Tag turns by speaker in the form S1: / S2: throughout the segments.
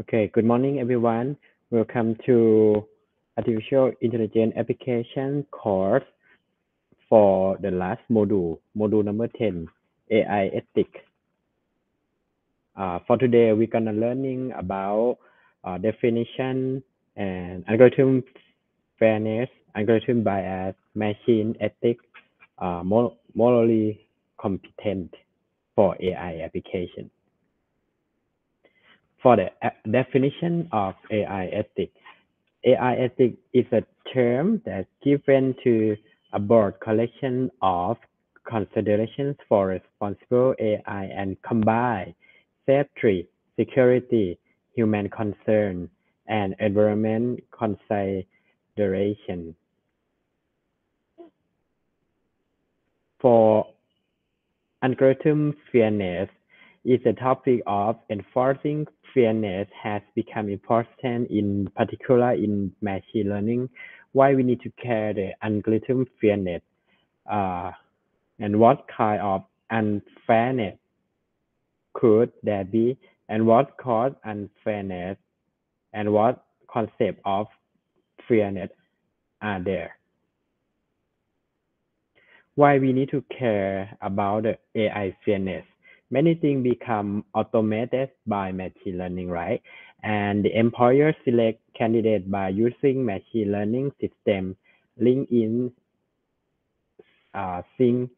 S1: Okay, good morning everyone. Welcome to Artificial Intelligence Application course for the last module, module number 10, AI Ethics. Uh, for today, we're gonna learning about uh, definition and algorithm fairness, algorithm bias, machine ethics, uh, mor- morally competent for AI application. For the definition of AI ethics, AI ethics is a term that's given to a broad collection of considerations for responsible AI and combine safety, security, human concern, and environment consideration. For algorithm fairness is the topic of enforcing fairness has become important in particular in machine learning. Why we need to care the algorithm fairness uh, and what kind of unfairness could there be and what cause unfairness and what concept of fairness are there. Why we need to care about the AI fairness? Many things become automated by machine learning, right? And the employer select candidate by using machine learning system. LinkedIn uh, think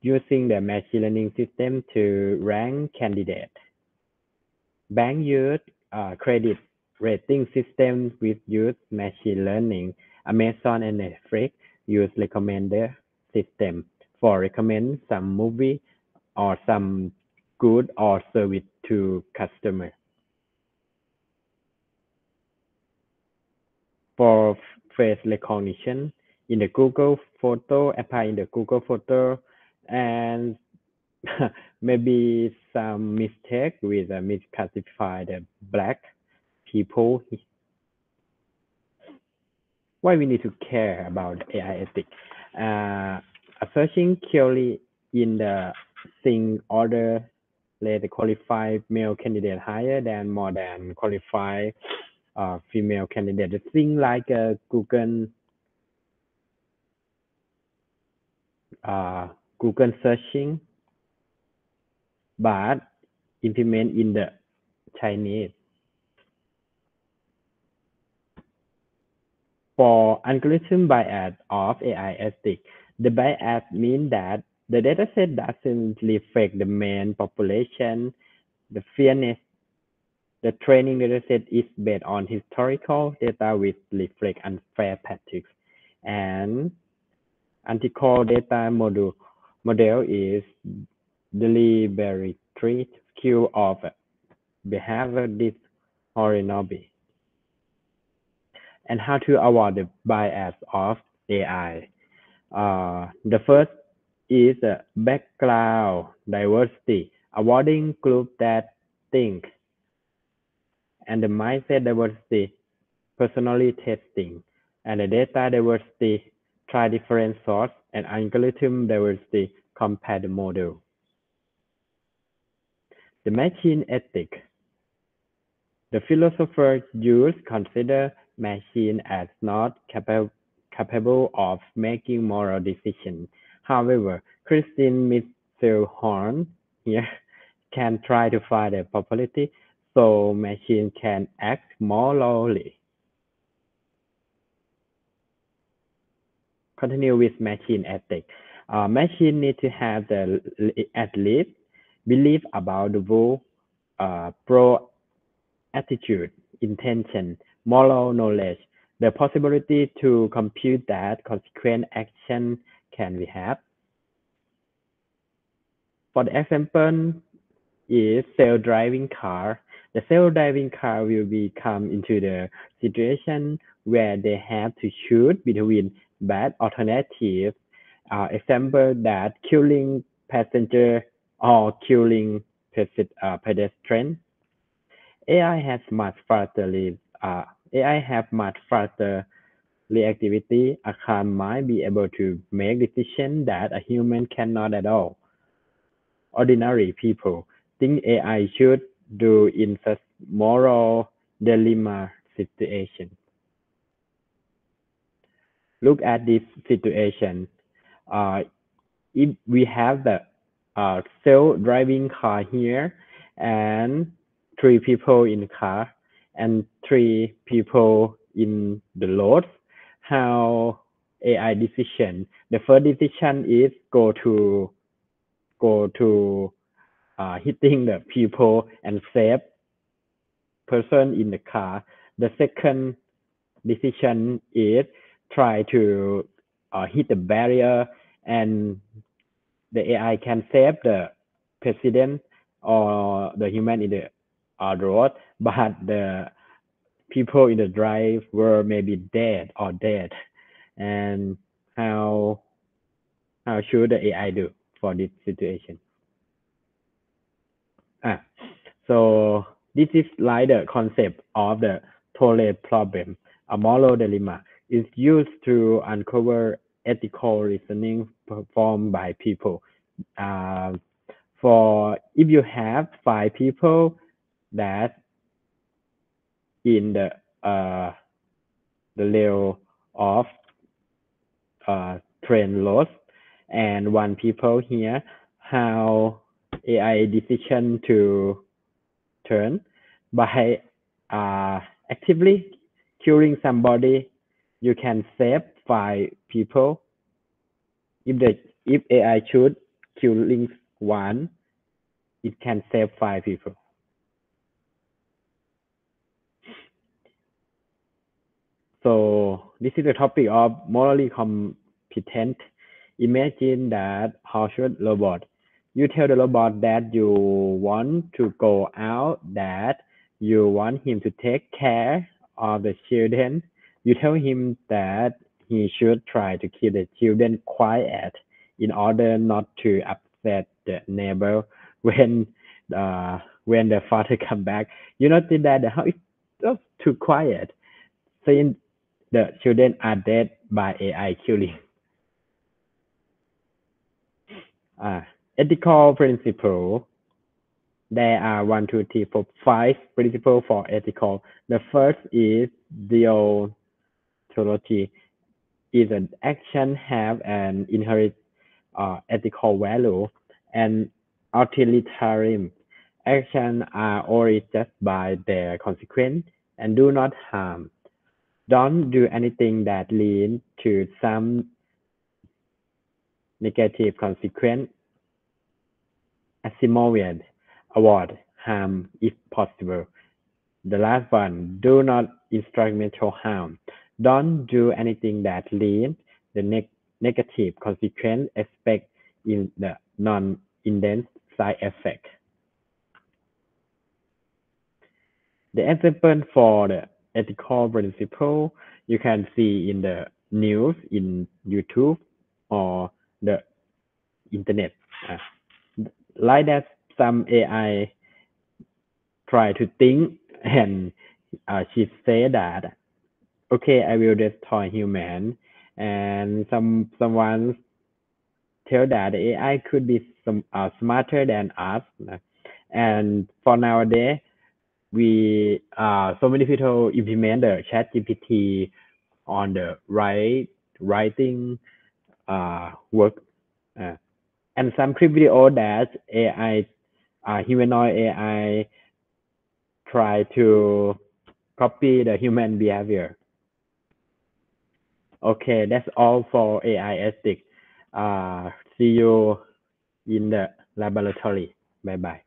S1: using the machine learning system to rank candidate. Bank use uh, credit rating system with use machine learning. Amazon and Netflix use recommender system for recommend some movie or some good or service to customer. For face recognition in the Google photo, apply in the Google photo and maybe some mistake with uh, misclassify the black people. Why we need to care about AI ethics? Uh, searching query in the Xing order let qualified male candidate higher than more than qualified uh, female candidate. The Xing like uh, Google uh, Google searching, but implement in the Chinese. For algorithm bias of AI ethics, the bias means that the dataset doesn't reflect the main population. The fairness, the training dataset is based on historical data which reflect unfair practice. And ethical data model model is deliberate skill of behavior dishonorable and how to avoid the bias of AI. Uh, the first is uh, background diversity, avoiding groups that think, and the mindset diversity, personality testing, and the data diversity, try different sources, and algorithm diversity, compare the model. The machine ethic. The philosophers use consider machine as not capable capable of making moral decisions. However, Christine Mitchell-Horn here can try to find a probability so machine can act morally. Continue with machine ethics. Uh, machine need to have the at least belief about the rule, uh, pro attitude, intention, moral knowledge, the possibility to compute that consequent action can we have? For the example is self-driving car. The self-driving car will be come into the situation where they have to choose between bad alternatives. Uh, example that killing passenger or killing uh, pedestrian. AI has much faster uh, AI have much faster reactivity. A car might be able to make decisions that a human cannot at all. Ordinary people think AI should do in such moral dilemma situation. Look at this situation. Uh, if we have the uh, self-driving car here and three people in the car and three people in the road, how AI decision. The first decision is go to go to uh, hitting the people and save person in the car. The second decision is try to uh, hit the barrier and the AI can save the president or the human in the uh, road, but the people in the drive were maybe dead or dead. And how how should the AI do for this situation? Ah, so this is like the concept of the trolley problem. A moral dilemma is used to uncover ethical reasoning performed by people. Uh, for if you have five people that in the uh, the level of uh, train loss. And one people here how AI decision to turn by uh, actively curing somebody you can save five people. If the if AI should killing one it can save five people so this is the topic of morally competent. Imagine that how should robot you tell the robot that you want to go out that you want him to take care of the children. You tell him that he should try to keep the children quiet in order not to upset the neighbor when uh, when the father come back. You notice that the house is just too quiet, saying the children are dead by AI killing. Uh, ethical principle. There are one, two, three, four, five principles for ethical. The first is deontology. Is an action have an inherent uh, ethical value and utilitarian actions are only just by their consequence and do not harm. Don't do anything that leads to some negative consequence. Asimovian avoid harm if possible. The last one, do not instrumental harm. Don't do anything that leads the ne negative consequence expect in the non-intended side effect. The example for the ethical principle you can see in the news in YouTube or the internet. Uh, like that, some AI try to think and uh, she say that, okay, I will destroy human, and some someone tell that AI could be some uh, smarter than us, and for nowadays we uh so many people implement the chat gpt on the right writing uh work uh, and some clip video that ai uh, humanoid ai try to copy the human behavior. Okay that's all for ai ethics. Uh see you in the laboratory. Bye bye